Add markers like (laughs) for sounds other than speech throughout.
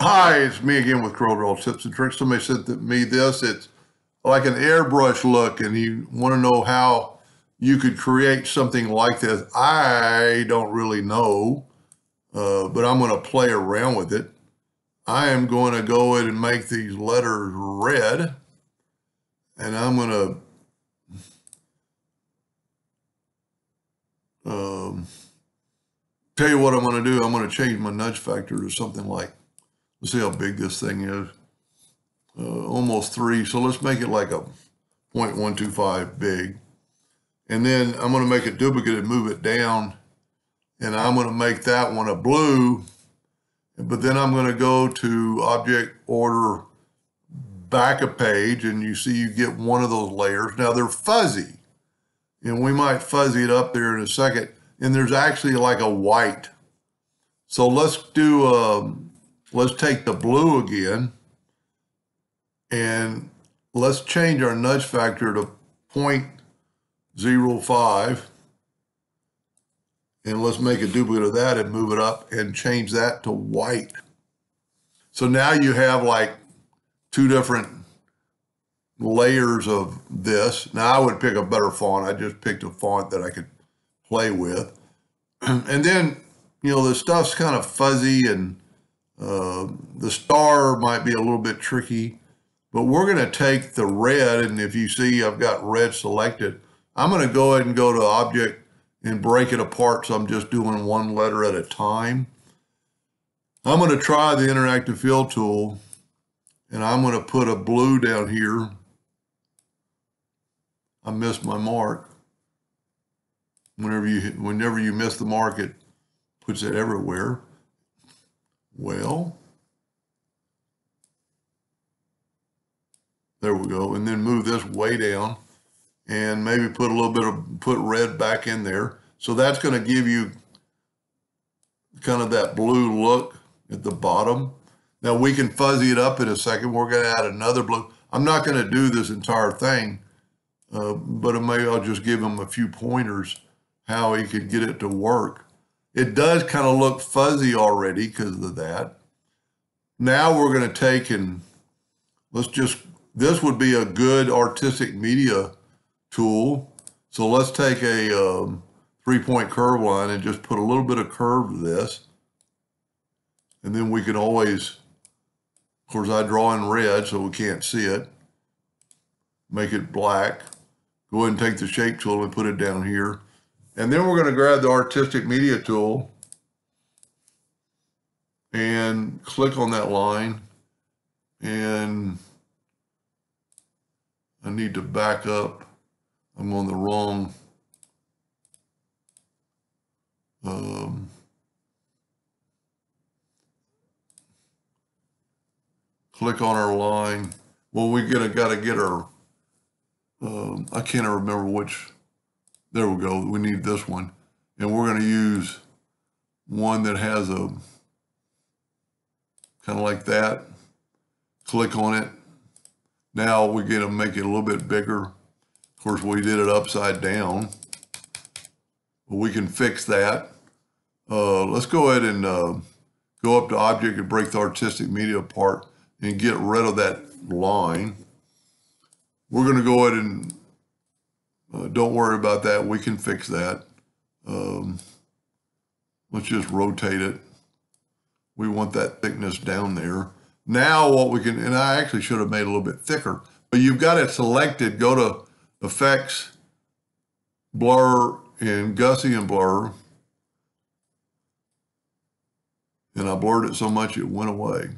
Hi, it's me again with CorelDRAW Tips and Tricks. Somebody sent th- me this. It's like an airbrush look, and you want to know how you could create something like this. I don't really know, uh, but I'm going to play around with it. I am going to go ahead and make these letters red, and I'm going to um, tell you what I'm going to do. I'm going to change my nudge factor to something like Let's see how big this thing is. Uh, almost three. So let's make it like a 0.125 big. And then I'm going to make a duplicate and move it down. And I'm going to make that one a blue. But then I'm going to go to object order back a page and you see you get one of those layers. Now they're fuzzy. And we might fuzzy it up there in a second. And there's actually like a white. So let's do um, let's take the blue again and let's change our nudge factor to 0.05 and let's make a duplicate of that and move it up and change that to white. So now you have like two different layers of this. Now I would pick a better font. I just picked a font that I could play with. (clears throat) and then, you know, the stuff's kind of fuzzy and uh, the star might be a little bit tricky, but we're going to take the red, and if you see I've got red selected, I'm going to go ahead and go to object and break it apart so I'm just doing one letter at a time. I'm going to try the interactive fill tool, and I'm going to put a blue down here. I missed my mark. Whenever you whenever you miss the mark, it puts it everywhere. Well, there we go. And then move this way down and maybe put a little bit of, put red back in there. So that's going to give you kind of that blue look at the bottom. Now we can fuzzy it up in a second. We're going to add another blue. I'm not going to do this entire thing, uh, but maybe I'll just give him a few pointers how he could get it to work. It does kind of look fuzzy already because of that. Now we're going to take and let's just, this would be a good artistic media tool. So let's take a um, three-point curve line and just put a little bit of curve to this. And then we can always, of course, I draw in red so we can't see it. Make it black. Go ahead and take the shape tool and put it down here. And then we're going to grab the artistic media tool and click on that line. And I need to back up. I'm on the wrong um, click on our line. Well, we gotta gotta get our. Um, I can't remember which there we go. We need this one. And we're going to use one that has a kind of like that. Click on it. Now we get to make it a little bit bigger. Of course, we did it upside down. But we can fix that. Uh, let's go ahead and uh, go up to object and break the artistic media apart and get rid of that line. We're going to go ahead and uh, don't worry about that. We can fix that. Um, let's just rotate it. We want that thickness down there. Now what we can, and I actually should have made a little bit thicker, but you've got it selected. Go to Effects, Blur, and Gaussian Blur. And I blurred it so much it went away.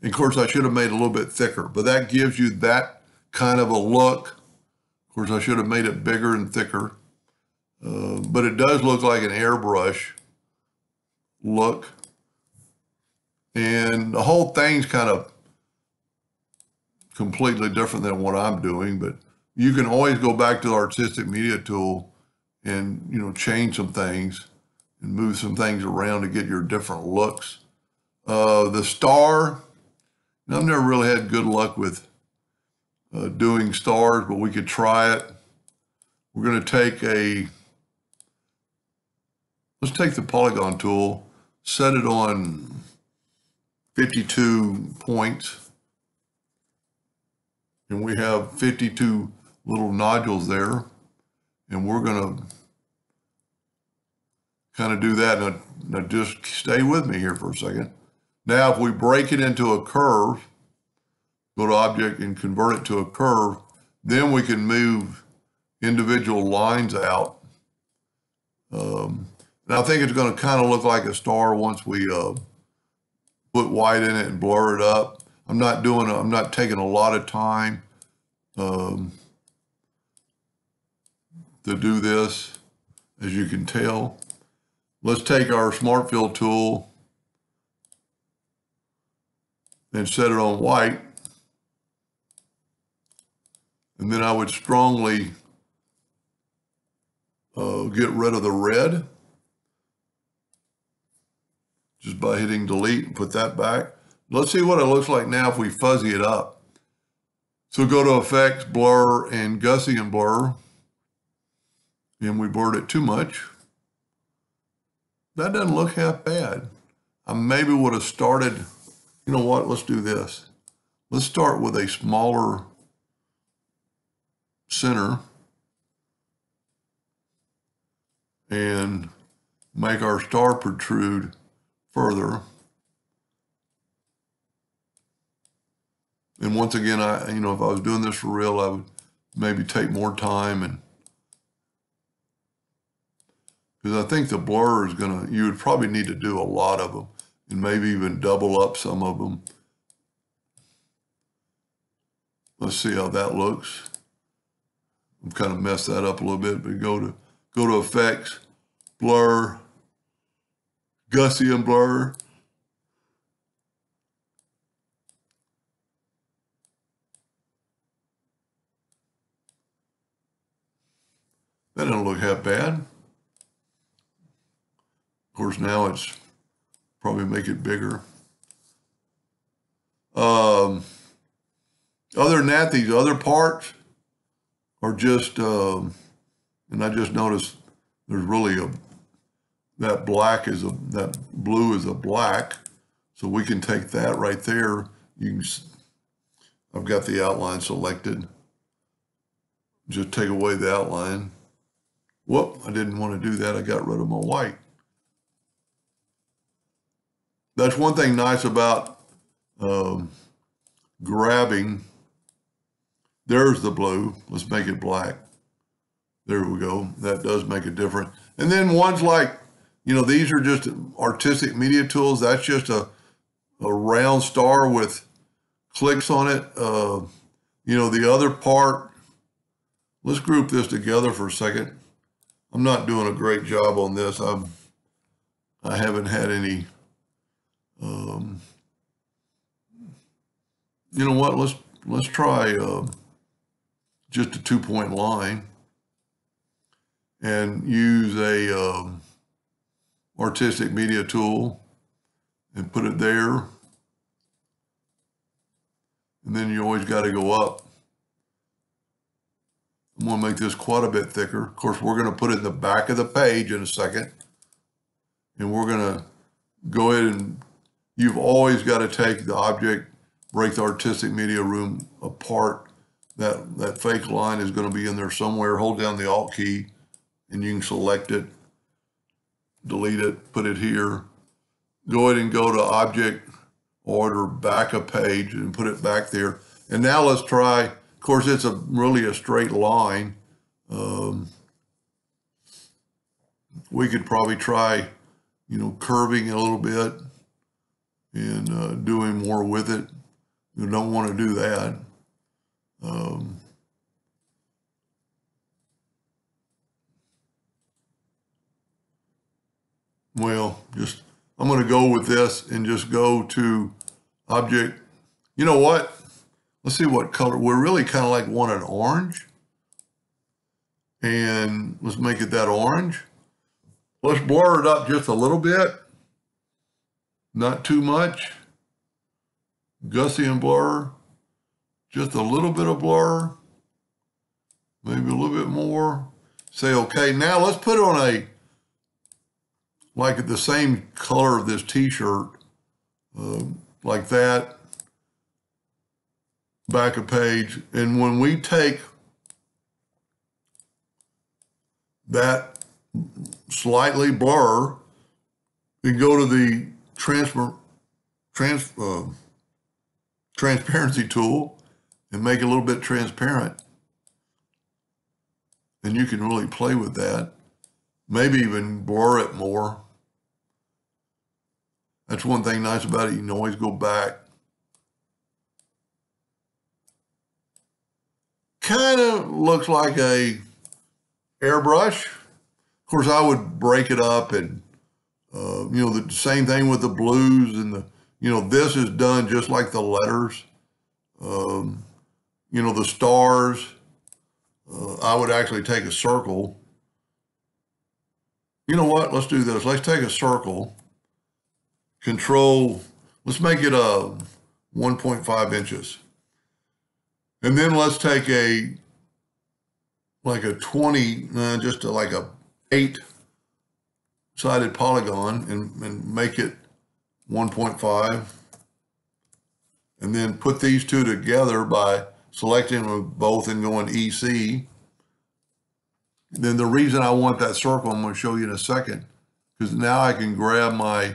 And of course, I should have made a little bit thicker, but that gives you that kind of a look of course, I should have made it bigger and thicker, uh, but it does look like an airbrush look. And the whole thing's kind of completely different than what I'm doing, but you can always go back to the artistic media tool and, you know, change some things and move some things around to get your different looks. Uh, the star, I've never really had good luck with uh, doing stars, but we could try it. We're going to take a, let's take the polygon tool, set it on 52 points. And we have 52 little nodules there. And we're going to kind of do that. Now, now just stay with me here for a second. Now, if we break it into a curve, go to object and convert it to a curve, then we can move individual lines out. Um, and I think it's going to kind of look like a star once we uh, put white in it and blur it up. I'm not doing, i I'm not taking a lot of time um, to do this, as you can tell. Let's take our Smart Fill tool and set it on white. And then I would strongly uh, get rid of the red just by hitting delete and put that back. Let's see what it looks like now if we fuzzy it up. So go to Effects, Blur, and Gaussian Blur. And we blurred it too much. That doesn't look half bad. I maybe would have started, you know what, let's do this. Let's start with a smaller center and make our star protrude further. And once again, I, you know, if I was doing this for real, I would maybe take more time and because I think the blur is going to, you would probably need to do a lot of them and maybe even double up some of them. Let's see how that looks. I've kind of messed that up a little bit, but go to, go to effects, blur, Gaussian blur. That don't look half bad. Of course, now it's probably make it bigger. Um, other than that, these other parts are just, um, and I just noticed there's really a, that black is a, that blue is a black. So we can take that right there. You can, I've got the outline selected. Just take away the outline. Whoop, I didn't want to do that. I got rid of my white that's one thing nice about um, grabbing. There's the blue. Let's make it black. There we go. That does make a difference. And then ones like, you know, these are just artistic media tools. That's just a, a round star with clicks on it. Uh, you know, the other part, let's group this together for a second. I'm not doing a great job on this. I'm, I haven't had any um, you know what? Let's let's try uh, just a two point line and use a um, artistic media tool and put it there. And then you always got to go up. I'm going to make this quite a bit thicker. Of course, we're going to put it in the back of the page in a second. And we're going to go ahead and you've always got to take the object, break the artistic media room apart. That, that fake line is going to be in there somewhere. Hold down the Alt key and you can select it, delete it, put it here. Go ahead and go to Object, Order, Back a Page and put it back there. And now let's try, of course, it's a really a straight line. Um, we could probably try, you know, curving a little bit and uh, doing more with it. You don't want to do that. Um, well, just I'm going to go with this and just go to object. You know what? Let's see what color. We're really kind of like one an orange. And let's make it that orange. Let's blur it up just a little bit not too much. Gaussian blur, just a little bit of blur, maybe a little bit more. Say, okay, now let's put on a, like the same color of this t-shirt, uh, like that, back a page. And when we take that slightly blur and go to the transfer, trans, uh, transparency tool and make it a little bit transparent, and you can really play with that. Maybe even blur it more. That's one thing nice about it. You can always go back. Kind of looks like a airbrush. Of course, I would break it up and, uh, you know, the same thing with the blues and the, you know, this is done just like the letters. Um, you know, the stars. Uh, I would actually take a circle. You know what? Let's do this. Let's take a circle. Control, let's make it a 1.5 inches. And then let's take a, like a 20, uh, just a, like a eight sided polygon and, and make it 1.5. And then put these two together by selecting them both and going EC. Then the reason I want that circle, I'm going to show you in a second, because now I can grab my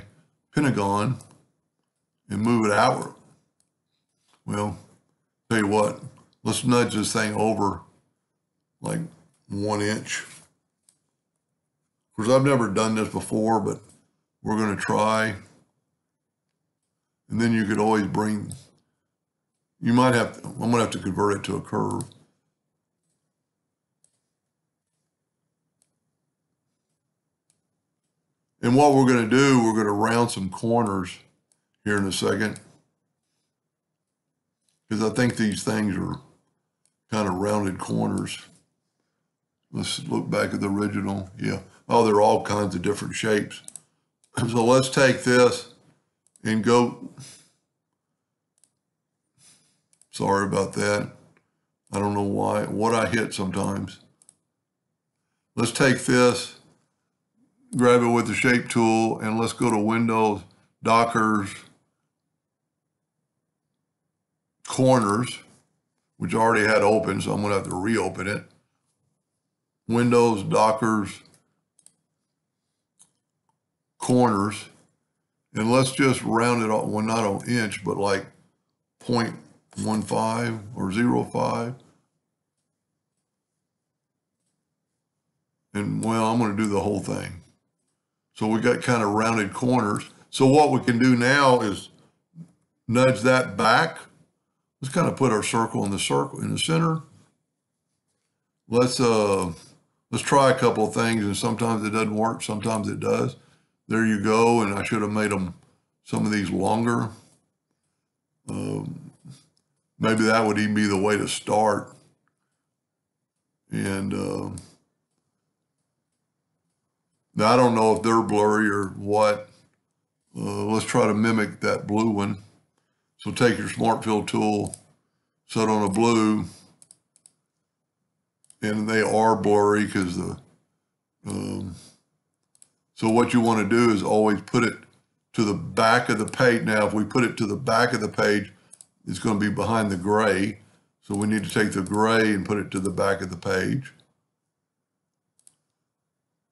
pentagon and move it outward. Well, tell you what, let's nudge this thing over like one inch. Of course, I've never done this before, but we're going to try. And then you could always bring, you might have, I'm going to have to convert it to a curve. And what we're going to do, we're going to round some corners here in a second. Because I think these things are kind of rounded corners. Let's look back at the original. Yeah. Oh, they're all kinds of different shapes. So let's take this and go. Sorry about that. I don't know why, what I hit sometimes. Let's take this grab it with the shape tool and let's go to Windows, Dockers, Corners, which I already had open, so I'm gonna have to reopen it. Windows, Dockers, Corners, and let's just round it off, well, not an inch, but like 0.15 or 0.5. And well, I'm gonna do the whole thing. So we got kind of rounded corners. So what we can do now is nudge that back. Let's kind of put our circle in the circle in the center. Let's uh let's try a couple of things and sometimes it doesn't work, sometimes it does. There you go. And I should have made them some of these longer. Um, maybe that would even be the way to start. And uh, now, I don't know if they're blurry or what. Uh, let's try to mimic that blue one. So take your smart fill tool, set on a blue, and they are blurry because the, um, so what you want to do is always put it to the back of the page. Now, if we put it to the back of the page, it's going to be behind the gray. So we need to take the gray and put it to the back of the page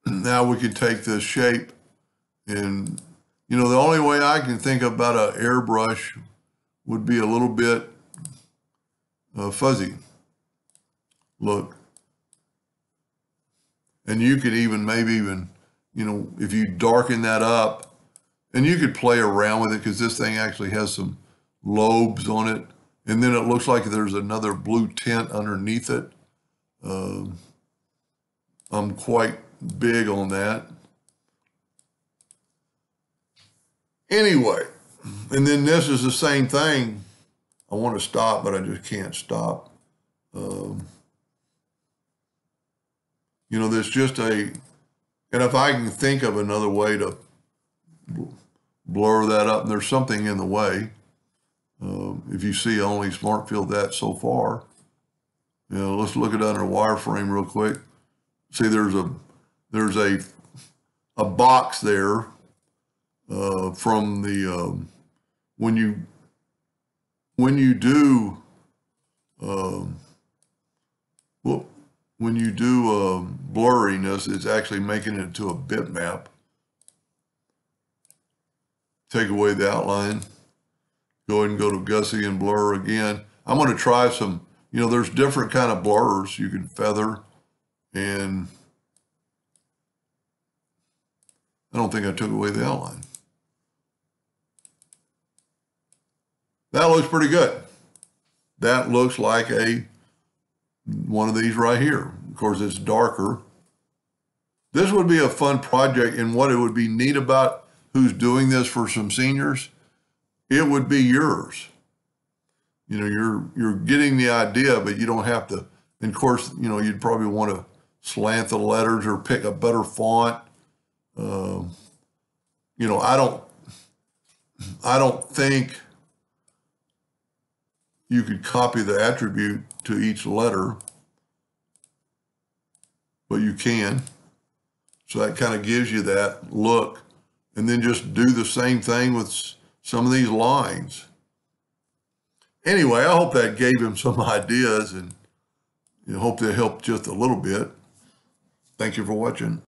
(clears throat) now we can take this shape and, you know, the only way I can think about an airbrush would be a little bit uh, fuzzy look. And you could even, maybe even, you know, if you darken that up, and you could play around with it because this thing actually has some lobes on it. And then it looks like there's another blue tint underneath it. Uh, I'm quite big on that. Anyway, and then this is the same thing. I want to stop, but I just can't stop. Um, you know, there's just a, and if I can think of another way to blur that up, there's something in the way. Um, if you see only smart filled that so far, you know, let's look at under wireframe real quick. See, there's a there's a a box there uh, from the um, when you when you do um, well, when you do um, blurriness, it's actually making it to a bitmap. Take away the outline. Go ahead and go to Gaussian blur again. I'm going to try some, you know, there's different kind of blurs you can feather and I don't think I took away the outline. That looks pretty good. That looks like a one of these right here. Of course, it's darker. This would be a fun project, and what it would be neat about who's doing this for some seniors, it would be yours. You know, you're you're getting the idea, but you don't have to. And of course, you know, you'd probably want to slant the letters or pick a better font. Um, you know, I don't, I don't think you could copy the attribute to each letter, but you can. So that kind of gives you that look. And then just do the same thing with some of these lines. Anyway, I hope that gave him some (laughs) ideas and you know, hope they helped just a little bit. Thank you for watching.